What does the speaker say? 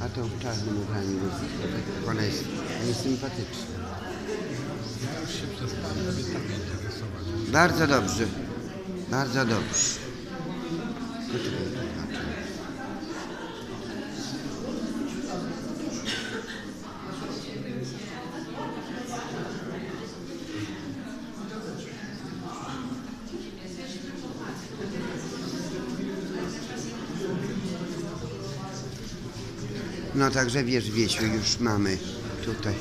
A to w czarnym ubraniu, tak, ona jest niesympatyczna. Ja. Bardzo dobrze. Bardzo dobrze. Poczekaj, zobaczę. No także wiesz, Wiesiu, już mamy tutaj